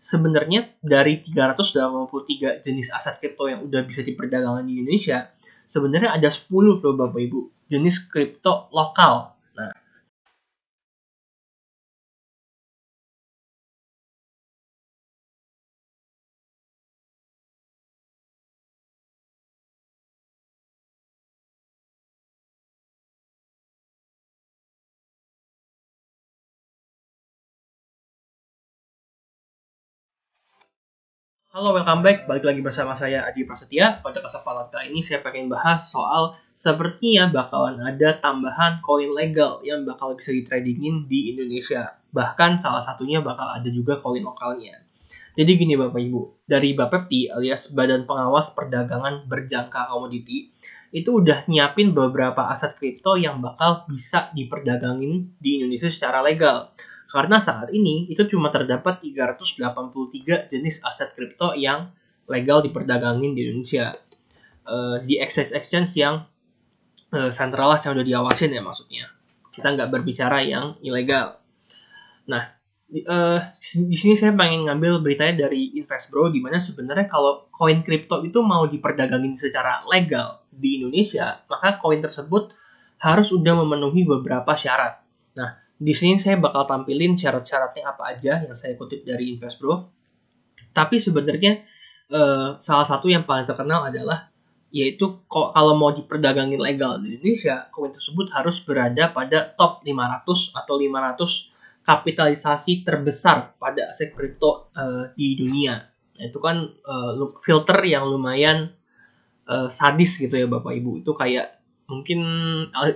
sebenarnya dari 383 jenis aset kripto yang udah bisa diperdagangkan di Indonesia, sebenarnya ada 10 loh Bapak Ibu, jenis kripto lokal. Halo, welcome back. Balik lagi bersama saya Adi Prasetya. Pada kesempatan kali ini saya pengen bahas soal sepertinya bakalan ada tambahan koin legal yang bakal bisa ditradingin di Indonesia. Bahkan salah satunya bakal ada juga koin lokalnya. Jadi gini Bapak Ibu, dari Bapepti alias Badan Pengawas Perdagangan Berjangka Komoditi itu udah nyiapin beberapa aset kripto yang bakal bisa diperdagangin di Indonesia secara legal. Karena saat ini itu cuma terdapat 383 jenis aset kripto yang legal diperdagangin di Indonesia. Uh, di exchange-exchange yang uh, centralized yang udah diawasin ya maksudnya. Kita nggak berbicara yang ilegal. Nah, di, uh, di sini saya pengen ngambil beritanya dari Investbro di mana sebenarnya kalau koin kripto itu mau diperdagangin secara legal di Indonesia, maka koin tersebut harus udah memenuhi beberapa syarat. Nah, di sini saya bakal tampilin syarat-syaratnya apa aja yang saya kutip dari Investbro. Tapi sebenarnya uh, salah satu yang paling terkenal adalah yaitu kalau mau diperdagangin legal di Indonesia, koin tersebut harus berada pada top 500 atau 500 kapitalisasi terbesar pada aset kripto uh, di dunia. Nah, itu kan uh, filter yang lumayan uh, sadis gitu ya Bapak Ibu. Itu kayak mungkin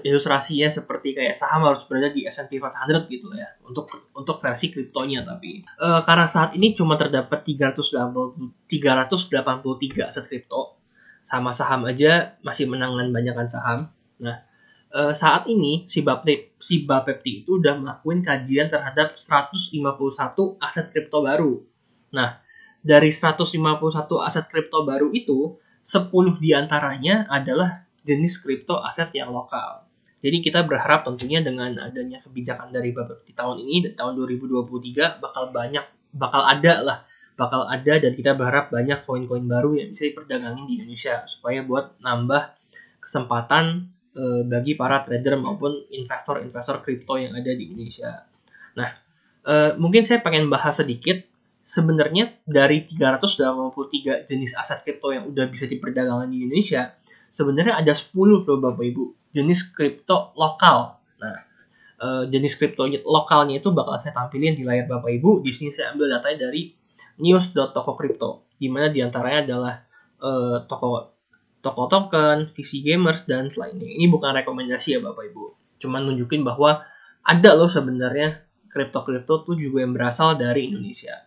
ilustrasinya seperti kayak saham harus berada di S&P 500 gitu ya. Untuk untuk versi kriptonya tapi. E, karena saat ini cuma terdapat 380 383 aset kripto. Sama saham aja masih menangan banyakkan saham. Nah e, saat ini si Bapepti si Bapepti itu udah melakukan kajian terhadap 151 aset kripto baru. Nah dari 151 aset kripto baru itu 10 di antaranya adalah jenis kripto aset yang lokal. Jadi kita berharap tentunya dengan adanya kebijakan dari di tahun ini dan tahun 2023 bakal banyak bakal ada lah bakal ada dan kita berharap banyak koin-koin baru yang bisa diperdagangin di Indonesia supaya buat nambah kesempatan e, bagi para trader maupun investor-investor kripto yang ada di Indonesia. Nah, e, mungkin saya pengen bahas sedikit sebenarnya dari 383 jenis aset kripto yang udah bisa diperdagangkan di Indonesia, sebenarnya ada 10 loh Bapak Ibu jenis kripto lokal. Nah, uh, jenis kripto lokalnya itu bakal saya tampilin di layar Bapak Ibu. Di sini saya ambil datanya dari news.toko di mana di antaranya adalah uh, toko toko token, VC gamers dan lainnya. Ini bukan rekomendasi ya Bapak Ibu. Cuman nunjukin bahwa ada loh sebenarnya kripto-kripto tuh juga yang berasal dari Indonesia.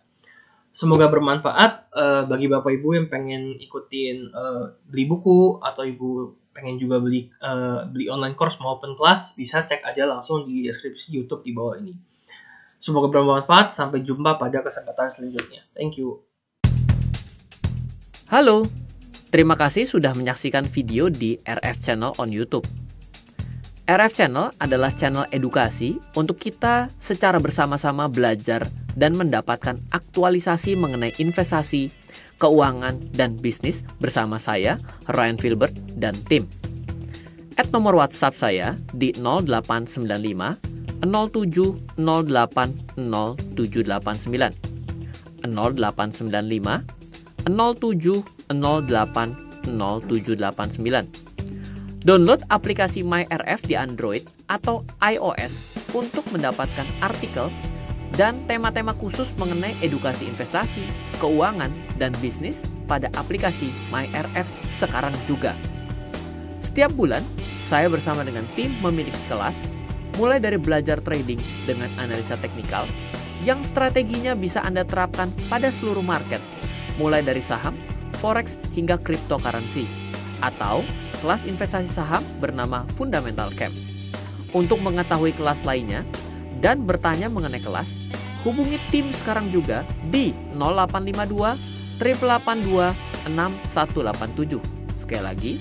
Semoga bermanfaat uh, bagi Bapak Ibu yang pengen ikutin uh, beli buku atau Ibu pengen juga beli uh, beli online course maupun kelas bisa cek aja langsung di deskripsi YouTube di bawah ini. Semoga bermanfaat. Sampai jumpa pada kesempatan selanjutnya. Thank you. Halo, terima kasih sudah menyaksikan video di RF Channel on YouTube. RF Channel adalah channel edukasi untuk kita secara bersama-sama belajar dan mendapatkan aktualisasi mengenai investasi, keuangan, dan bisnis bersama saya, Ryan Filbert, dan tim. At nomor WhatsApp saya di 0895 07 08 0789 0895 07 08 0789 Download aplikasi MyRF di Android atau iOS untuk mendapatkan artikel dan tema-tema khusus mengenai edukasi investasi, keuangan, dan bisnis pada aplikasi MyRF sekarang juga. Setiap bulan, saya bersama dengan tim memiliki kelas, mulai dari belajar trading dengan analisa teknikal, yang strateginya bisa Anda terapkan pada seluruh market, mulai dari saham, forex, hingga cryptocurrency, atau kelas investasi saham bernama Fundamental Camp. Untuk mengetahui kelas lainnya, dan bertanya mengenai kelas, hubungi tim sekarang juga di 0852 882 6187. Sekali lagi,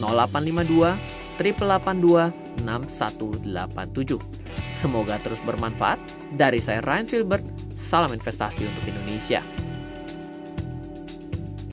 0852 882 6187. Semoga terus bermanfaat. Dari saya Ryan Filbert, Salam investasi untuk Indonesia.